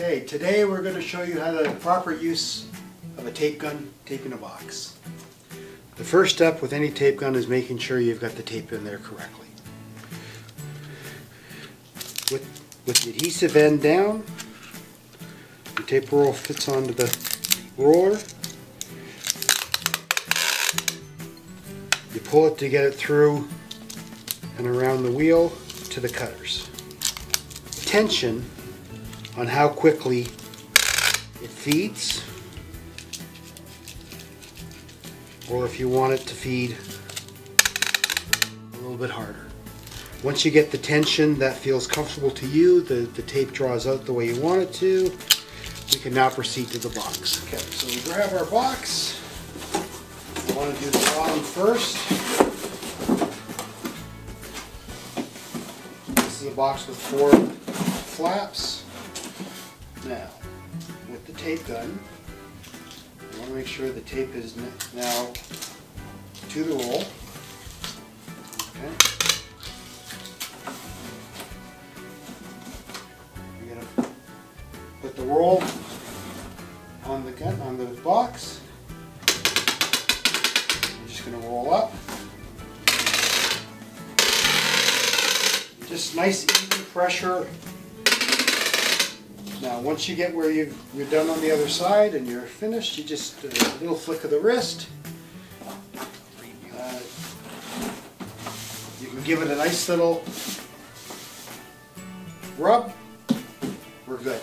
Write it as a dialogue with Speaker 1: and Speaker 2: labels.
Speaker 1: Okay, today we're going to show you how the proper use of a tape gun taping a box. The first step with any tape gun is making sure you've got the tape in there correctly. With, with the adhesive end down, the tape roll fits onto the roller. You pull it to get it through and around the wheel to the cutters. Tension on how quickly it feeds or if you want it to feed a little bit harder. Once you get the tension that feels comfortable to you, the, the tape draws out the way you want it to, we can now proceed to the box. Okay, so we grab our box. I want to do the bottom first. This is a box with four flaps. Tape gun, I want to make sure the tape is now to the roll. Okay. You're gonna put the roll on the gun on the box. You're just gonna roll up. Just nice even pressure now, once you get where you you're done on the other side and you're finished, you just uh, a little flick of the wrist. Uh, you can give it a nice little rub. We're good.